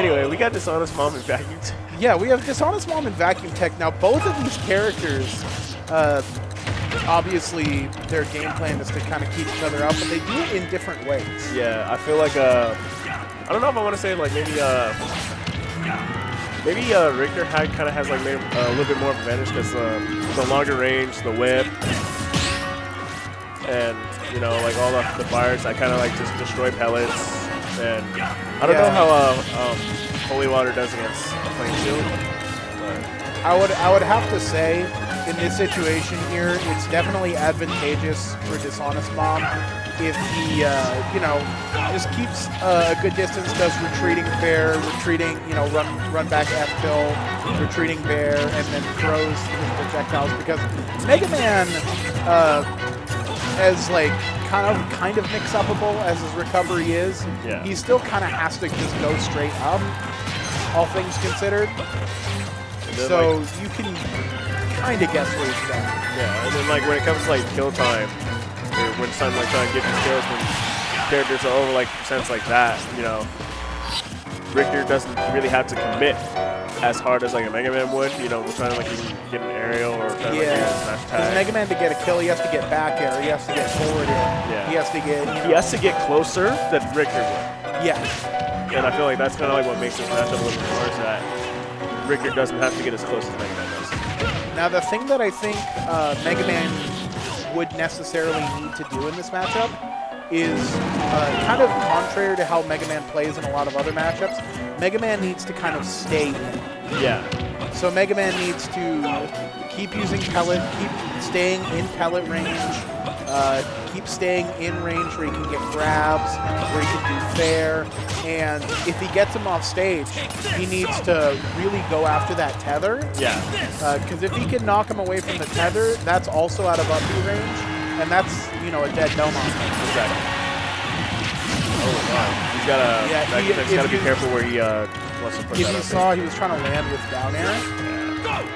Anyway, we got Dishonest Mom and Vacuum Tech. Yeah, we have Dishonest Mom and Vacuum Tech. Now, both of these characters, uh, obviously, their game plan is to kind of keep each other out, but they do it in different ways. Yeah, I feel like, uh, I don't know if I want to say, like, maybe, uh, maybe uh, Richter kind of has, like, maybe, uh, a little bit more advantage because uh, the longer range, the whip, and, you know, like, all the, the fires, I kind of, like, just destroy pellets. And I don't know how uh, um, Holy Water does against a Flame Shield. But I would I would have to say in this situation here, it's definitely advantageous for Dishonest Mom if he, uh, you know, just keeps uh, a good distance, does retreating bair, retreating, you know, run run back F kill, retreating bair, and then throws his projectiles because Mega Man, uh, as like kind of kind of mix upable as his recovery is, Yeah. he still kind of has to just go straight up. All things considered. So like, you can kind of guess what he's done. Yeah, and then like when it comes to like kill time, or when it's time to like trying to get these kills when characters are over like percents like that, you know, Richter doesn't really have to commit as hard as like a Mega Man would, you know, we're trying to like even get an aerial or trying to like, Yeah. tag. Mega Man to get a kill, he has to get back air, he has to get forward air, Yeah. he has to get. You know, he has to get closer than Richter would. Yeah. And I feel like that's kind of like what makes this matchup a little bit more is that Richter doesn't have to get as close as Mega Man does. Now the thing that I think uh, Mega Man would necessarily need to do in this matchup is uh, kind of contrary to how Mega Man plays in a lot of other matchups. Mega Man needs to kind of stay in. Yeah. So Mega Man needs to keep using pellet, keep staying in pellet range, uh, keep staying in range where he can get grabs, where he can do fair, and if he gets him off stage, he needs to really go after that tether. Yeah. Because if he can knock him away from the tether, that's also out of up range, and that's you know a dead dome on him. Exactly. Oh wow. He's gotta Yeah, he- gotta be you- careful where he uh wants to put If that you saw, he was trying to land with down air,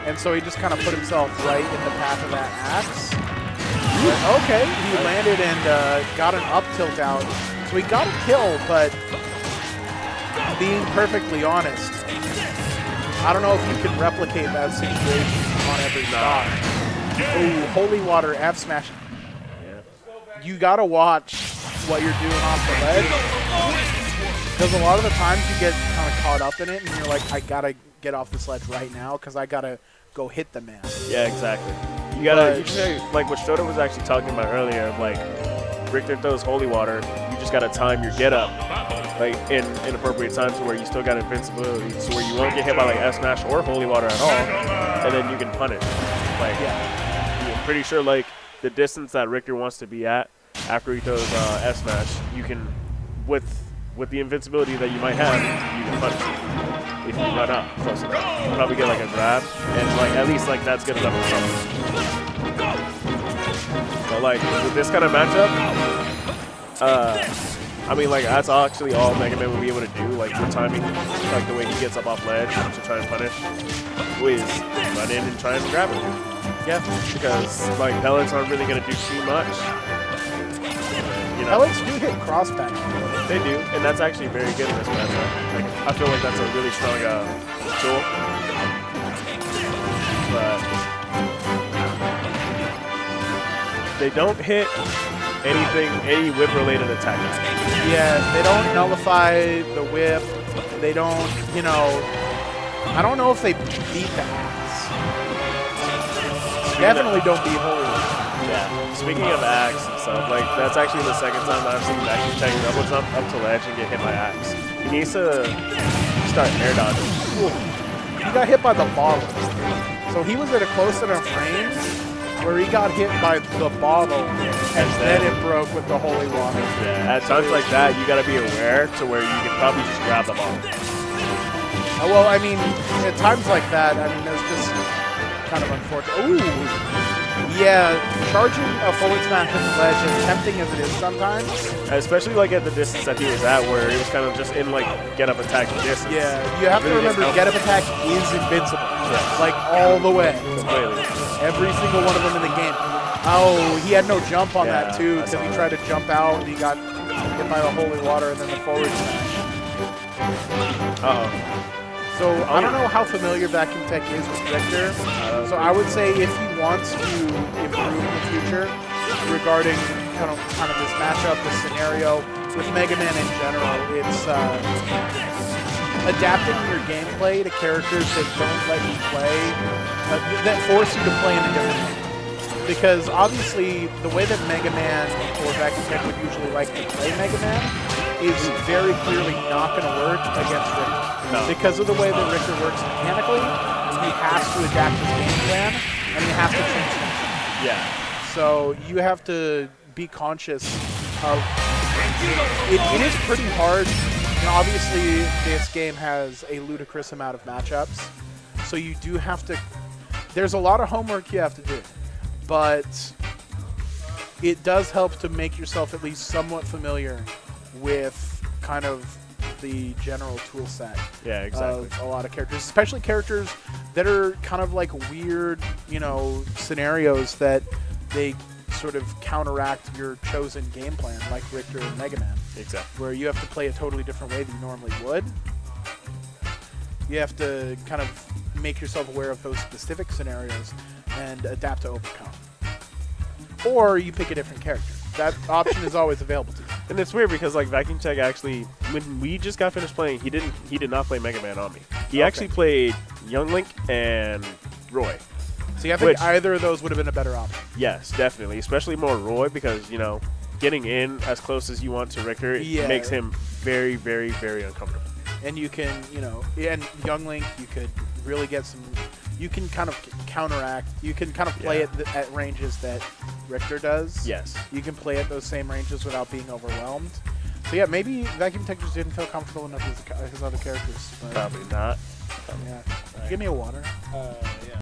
and so he just kind of put himself right in the path of that axe. But okay, he landed and uh, got an up tilt out. So he got a kill, but being perfectly honest, I don't know if you can replicate that situation on every shot. Oh, holy water, F smash. Yeah. You gotta watch what you're doing off the ledge. Because a lot of the times you get kind of caught up in it and you're like, I gotta get off this ledge right now because I gotta go hit the man. Yeah, exactly. You gotta, you like what Shota was actually talking about earlier, of like Richter throws holy water, you just gotta time your get up, like in inappropriate times where you still got invincibility, so where you won't get hit by like S smash or holy water at all, and then you can punish. Like, Yeah. I'm pretty sure like the distance that Richter wants to be at after he throws uh, S smash, you can with with the invincibility that you might have, you can punish it if you run up close enough. You'll probably get like a grab, and like at least like that's good enough for something. But like with this kind of matchup, uh, I mean like that's actually all Mega Man would be able to do. Like with timing, like the way he gets up off ledge to try and punish, is run in and try and grab it. Yeah. Because like pellets aren't really gonna do too much. You know, Pellets do hit crossback. they do, and that's actually very good in this matchup. Like I feel like that's a really strong uh, tool. But they don't hit anything, any whip-related attack. Yeah, they don't nullify the whip. They don't, you know, I don't know if they beat the ass. Definitely don't beat Holy. Speaking of axe and stuff, like that's actually the second time that I've seen Vacuum Tech double jump up to ledge and get hit by axe. He needs to start air dodging. He got hit by the bottle. So he was at a close enough range where he got hit by the bottle and then it broke with the holy water. Yeah. At times like that, you gotta be aware to where you can probably just grab the ball. Uh, well, I mean, at times like that, I mean, there's just kind of unfortunate. Ooh. Yeah, charging a forward smash at the ledge, as tempting as it is sometimes, Especially like at the distance that he was at, where he was kind of just in like get up attack distance. yeah, you have to remember get up attack is invincible. Yeah. Like all the way. Completely. Every single one of them in the game. Oh, he had no jump on that too because he tried to jump out and he got hit by the holy water and then the forward smash. Uh-oh. So Oh, I don't yeah. know how familiar Vacuum Tech is with Richter. Uh, So I would say if he wants to improve in the future regarding kind of kind of this matchup, this scenario with Mega Man in general, it's uh, adapting your gameplay to characters that don't let you play, uh, that force you to play in a different way. Because obviously, the way that Mega Man or Vacuum Tech would usually like to play Mega Man is very clearly not going to work against Richter. No. Because of the way that Richter works mechanically, he has to adapt his game plan, and he has to change things. yeah. So you have to be conscious of. It, it is pretty hard. You know, obviously, this game has a ludicrous amount of matchups, so you do have to. There's a lot of homework you have to do, but it does help to make yourself at least somewhat familiar with kind of the general tool set Yeah, exactly. of a lot of characters, especially characters that are kind of like weird, you know, scenarios that they sort of counteract your chosen game plan, like Richter and Mega Man, exactly. where you have to play a totally different way than you normally would. You have to kind of make yourself aware of those specific scenarios and adapt to overcome. Or you pick a different character. That option is always available to you. And it's weird because like Vacuum Tech actually, when we just got finished playing, he didn't he did not play Mega Man on me. He Okay. actually played Young Link and Roy. See, I think Which- either of those would have been a better option. Yes, definitely, especially more Roy because you know getting in as close as you want to Richter Yeah. makes him very, very, very uncomfortable. and you can, you know, and Young Link, you could really get some. You can kind of counteract. You can kind of play Yeah. at, the, at ranges that Richter does. Yes. You can play at those same ranges without being overwhelmed. So yeah, maybe Vacuum Tech just didn't feel comfortable enough with his, his other characters. But Probably not. yeah, give me a water. Uh, yeah.